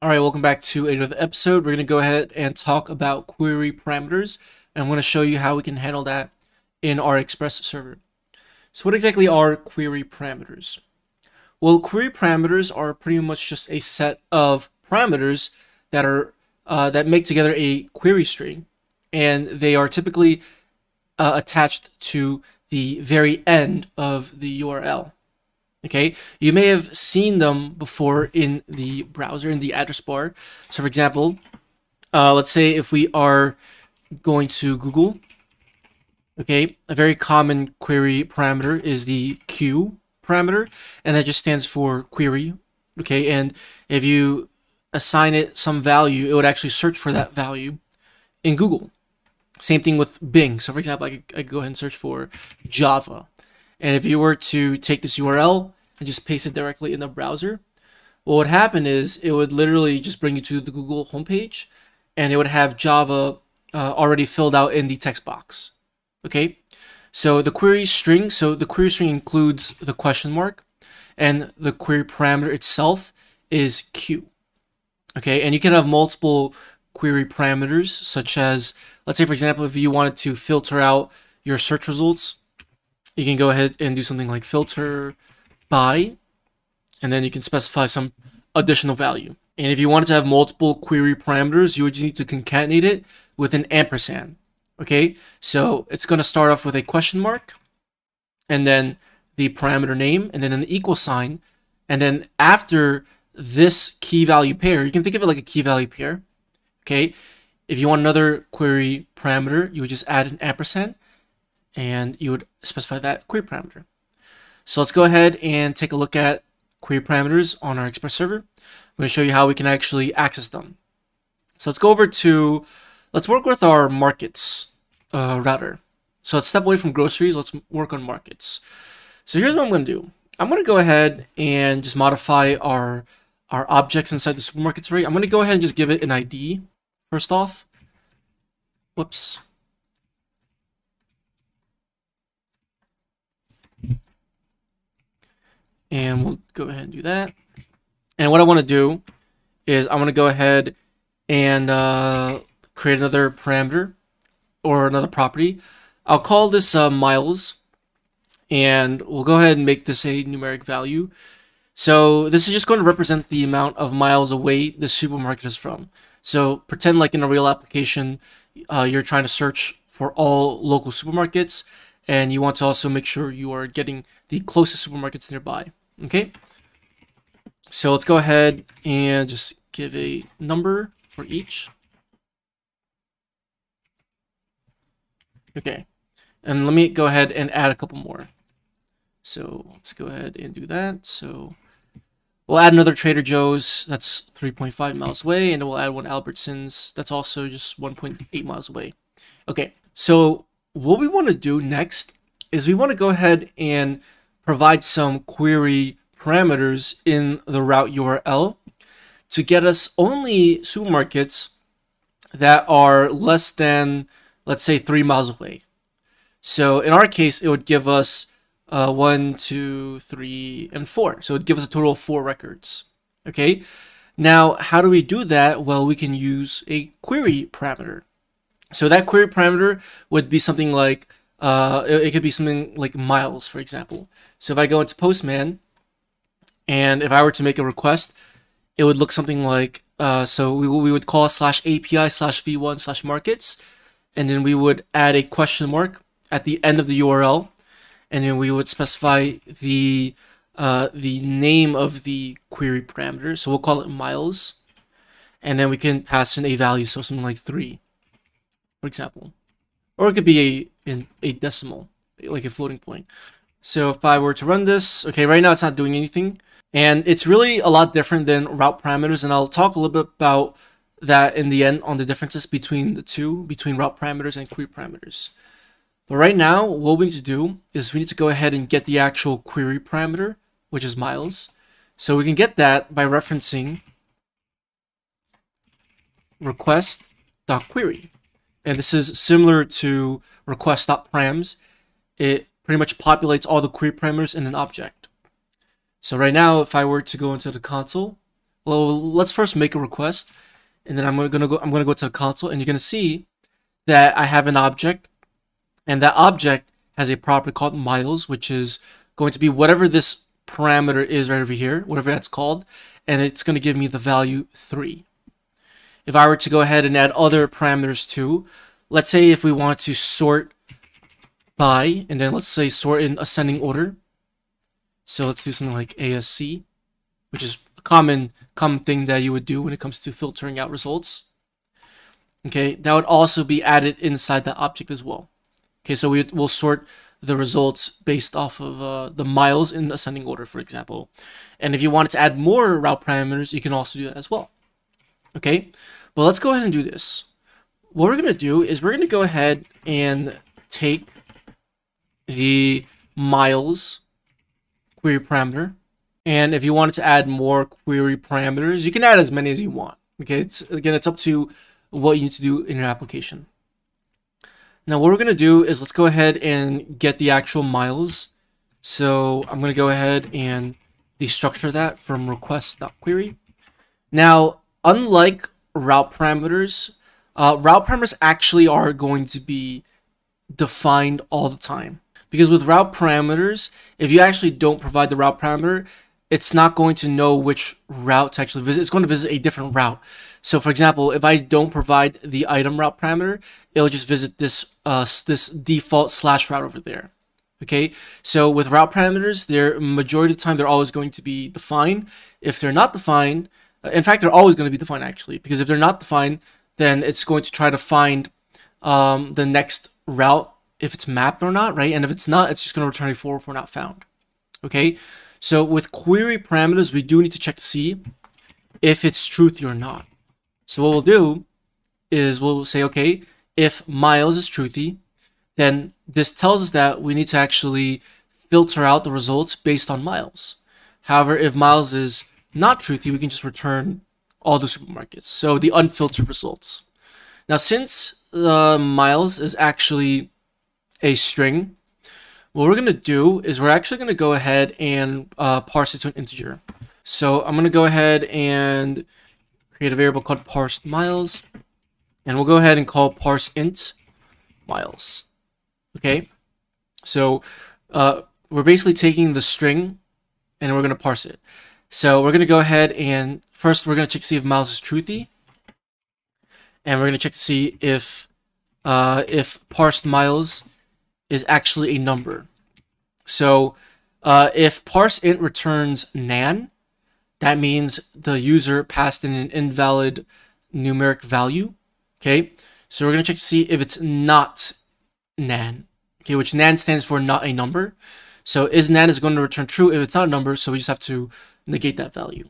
All right, welcome back to another episode. We're going to go ahead and talk about query parameters, and I'm going to show you how we can handle that in our Express server. So what exactly are query parameters? Well, query parameters are pretty much just a set of parameters that are uh, that make together a query string, and they are typically uh, attached to the very end of the URL. Okay, you may have seen them before in the browser in the address bar. So, for example, uh, let's say if we are going to Google, okay, a very common query parameter is the Q parameter, and that just stands for query. Okay, and if you assign it some value, it would actually search for that value in Google. Same thing with Bing. So, for example, I could, I could go ahead and search for Java. And if you were to take this URL and just paste it directly in the browser, what would happen is it would literally just bring you to the Google homepage and it would have Java uh, already filled out in the text box. Okay, so the query string, so the query string includes the question mark and the query parameter itself is Q. Okay, and you can have multiple query parameters such as, let's say for example, if you wanted to filter out your search results you can go ahead and do something like filter by, and then you can specify some additional value. And if you wanted to have multiple query parameters, you would just need to concatenate it with an ampersand. Okay, so it's going to start off with a question mark, and then the parameter name, and then an equal sign, and then after this key value pair, you can think of it like a key value pair. Okay, if you want another query parameter, you would just add an ampersand, and you would specify that query parameter. So let's go ahead and take a look at query parameters on our Express server. I'm going to show you how we can actually access them. So let's go over to, let's work with our markets uh, router. So let's step away from groceries. Let's work on markets. So here's what I'm going to do. I'm going to go ahead and just modify our our objects inside the supermarkets array. I'm going to go ahead and just give it an ID first off. Whoops. And we'll go ahead and do that. And what I want to do is I want to go ahead and uh, create another parameter or another property. I'll call this uh, miles and we'll go ahead and make this a numeric value. So this is just going to represent the amount of miles away the supermarket is from. So pretend like in a real application, uh, you're trying to search for all local supermarkets and you want to also make sure you are getting the closest supermarkets nearby. Okay, so let's go ahead and just give a number for each. Okay, and let me go ahead and add a couple more. So let's go ahead and do that. So we'll add another Trader Joe's, that's 3.5 miles away, and we'll add one Albertsons, that's also just 1.8 miles away. Okay, so what we want to do next is we want to go ahead and provide some query parameters in the route URL to get us only supermarkets that are less than, let's say, three miles away. So in our case, it would give us uh, one, two, three, and four. So it gives us a total of four records. Okay. Now, how do we do that? Well, we can use a query parameter. So that query parameter would be something like, uh, it, it could be something like miles, for example. So if I go into Postman, and if I were to make a request, it would look something like, uh, so we, we would call slash API slash v1 slash markets, and then we would add a question mark at the end of the URL, and then we would specify the uh, the name of the query parameter. So we'll call it miles, and then we can pass in a value, so something like three for example. Or it could be a, in a decimal, like a floating point. So if I were to run this, okay, right now it's not doing anything. And it's really a lot different than route parameters, and I'll talk a little bit about that in the end on the differences between the two, between route parameters and query parameters. But right now, what we need to do is we need to go ahead and get the actual query parameter, which is miles. So we can get that by referencing request.query. And this is similar to request.params. It pretty much populates all the query parameters in an object. So right now, if I were to go into the console, Well, let's first make a request, and then I'm gonna go. I'm gonna go to the console, and you're gonna see that I have an object, and that object has a property called miles, which is going to be whatever this parameter is right over here, whatever that's called, and it's going to give me the value 3. If I were to go ahead and add other parameters too, let's say if we want to sort by, and then let's say sort in ascending order. So let's do something like ASC, which is a common, common thing that you would do when it comes to filtering out results. Okay, that would also be added inside the object as well. Okay, so we will sort the results based off of uh, the miles in ascending order, for example. And if you wanted to add more route parameters, you can also do that as well. Okay, but let's go ahead and do this. What we're going to do is we're going to go ahead and take the miles query parameter. And if you wanted to add more query parameters, you can add as many as you want. Okay, it's, again, it's up to what you need to do in your application. Now what we're going to do is let's go ahead and get the actual miles. So I'm going to go ahead and destructure that from request.query. Now, unlike route parameters, uh, route parameters actually are going to be defined all the time. Because with route parameters, if you actually don't provide the route parameter, it's not going to know which route to actually visit. It's going to visit a different route. So for example, if I don't provide the item route parameter, it'll just visit this uh, this default slash route over there. Okay, so with route parameters, they're majority of the time they're always going to be defined. If they're not defined, in fact, they're always going to be defined actually, because if they're not defined, then it's going to try to find um, the next route if it's mapped or not, right? And if it's not, it's just going to return a 404 not found. Okay, so with query parameters, we do need to check to see if it's truthy or not. So what we'll do is we'll say, okay, if miles is truthy, then this tells us that we need to actually filter out the results based on miles. However, if miles is not truthy, we can just return all the supermarkets. So the unfiltered results. Now, since uh, miles is actually a string, what we're going to do is we're actually going to go ahead and uh, parse it to an integer. So I'm going to go ahead and create a variable called parsed miles. And we'll go ahead and call parse int miles. Okay, so uh, we're basically taking the string and we're going to parse it. So we're going to go ahead and first we're going to check to see if miles is truthy. And we're going to check to see if uh, if parsed miles is actually a number. So uh, if parse int returns nan, that means the user passed in an invalid numeric value. Okay, so we're going to check to see if it's not nan. Okay, which nan stands for not a number. So is nan is going to return true if it's not a number, so we just have to negate that value.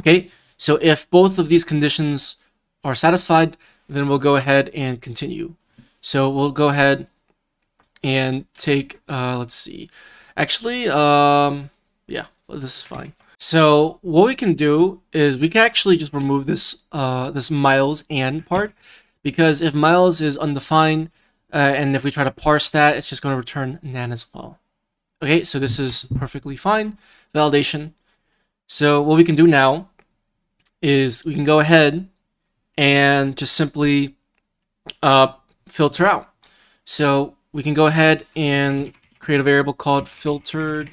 Okay, so if both of these conditions are satisfied, then we'll go ahead and continue. So we'll go ahead and take, uh, let's see, actually, um, yeah, this is fine. So what we can do is we can actually just remove this uh, this miles and part because if miles is undefined uh, and if we try to parse that, it's just going to return nan as well. Okay, so this is perfectly fine. Validation. So what we can do now is we can go ahead and just simply uh, filter out. So we can go ahead and create a variable called filtered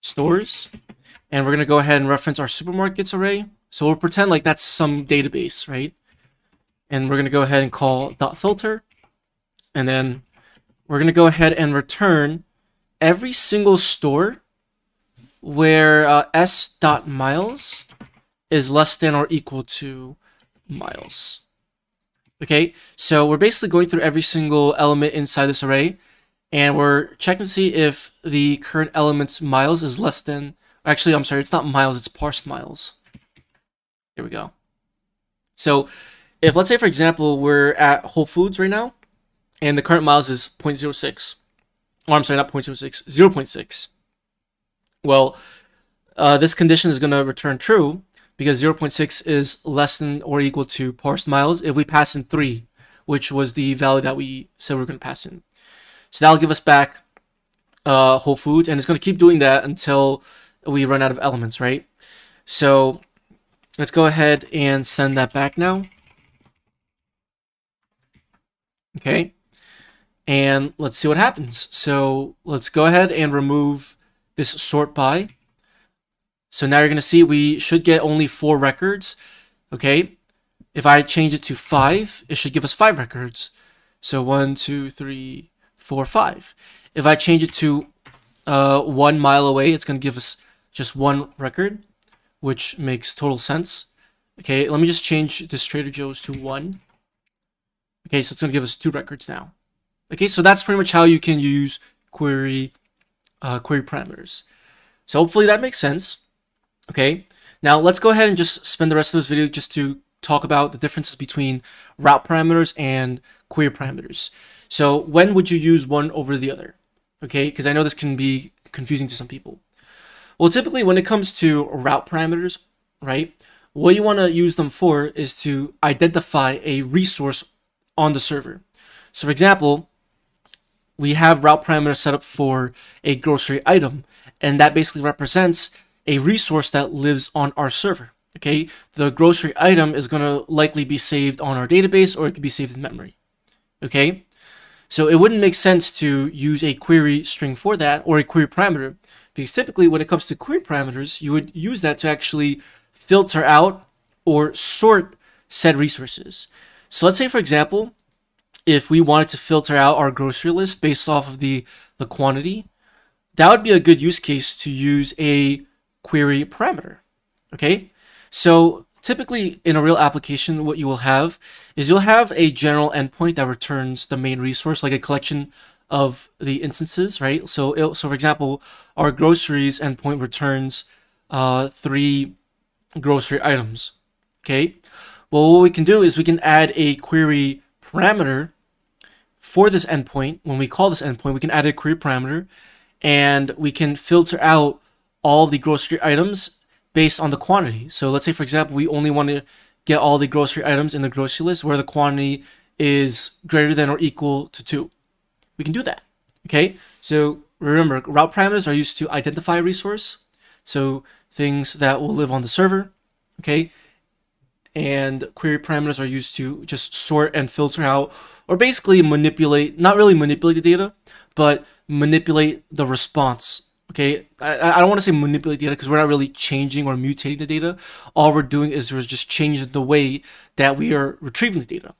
stores. And we're going to go ahead and reference our supermarkets array. So we'll pretend like that's some database, right? And we're going to go ahead and call dot filter. And then we're going to go ahead and return every single store where uh, s dot miles is less than or equal to miles. Okay, so we're basically going through every single element inside this array, and we're checking to see if the current element's miles is less than Actually, I'm sorry, it's not miles, it's parsed miles. Here we go. So if let's say, for example, we're at Whole Foods right now, and the current miles is 0.06. Oh, I'm sorry, not 0.06, 0.6. Well, uh, this condition is going to return true because 0.6 is less than or equal to parsed miles if we pass in 3, which was the value that we said we are going to pass in. So that'll give us back uh, Whole Foods, and it's going to keep doing that until we run out of elements, right? So Let's go ahead and send that back now. Okay. And let's see what happens. So let's go ahead and remove this sort by. So now you're going to see we should get only four records. Okay. If I change it to five, it should give us five records. So one, two, three, four, five. If I change it to uh, one mile away, it's going to give us just one record, which makes total sense. Okay, let me just change this Trader Joe's to one. Okay, so it's going to give us two records now. Okay, so that's pretty much how you can use query uh, query parameters. So hopefully that makes sense. Okay, now let's go ahead and just spend the rest of this video just to talk about the differences between route parameters and query parameters. So when would you use one over the other? Okay, because I know this can be confusing to some people. Well, typically when it comes to route parameters, right, what you want to use them for is to identify a resource on the server. So for example, we have route parameter set up for a grocery item, and that basically represents a resource that lives on our server. Okay, the grocery item is going to likely be saved on our database or it could be saved in memory. Okay, so it wouldn't make sense to use a query string for that or a query parameter because typically when it comes to query parameters, you would use that to actually filter out or sort said resources. So let's say, for example, if we wanted to filter out our grocery list based off of the, the quantity, that would be a good use case to use a query parameter. Okay, so typically in a real application, what you will have is you'll have a general endpoint that returns the main resource, like a collection of the instances, right? So, it, so for example, our groceries endpoint returns uh, three grocery items. Okay. Well, what we can do is we can add a query parameter for this endpoint. When we call this endpoint, we can add a query parameter and we can filter out all the grocery items based on the quantity. So let's say, for example, we only want to get all the grocery items in the grocery list where the quantity is greater than or equal to 2. We can do that. Okay, so remember, route parameters are used to identify a resource, so things that will live on the server. Okay, and query parameters are used to just sort and filter out or basically manipulate not really manipulate the data but manipulate the response okay? I, I don't want to say manipulate data because we're not really changing or mutating the data. All we're doing is we're just changing the way that we are retrieving the data.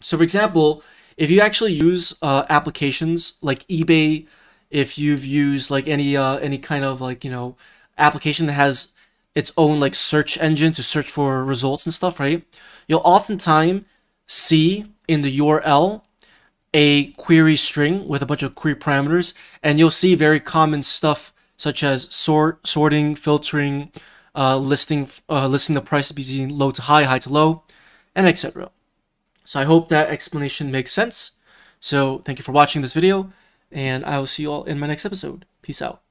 So for example if you actually use uh, applications like ebay if you've used like any uh, any kind of like you know application that has its own like search engine to search for results and stuff, right? You'll oftentimes see in the URL a query string with a bunch of query parameters, and you'll see very common stuff such as sort, sorting, filtering, uh, listing, uh, listing the price between low to high, high to low, and etc. So I hope that explanation makes sense. So thank you for watching this video, and I will see you all in my next episode. Peace out.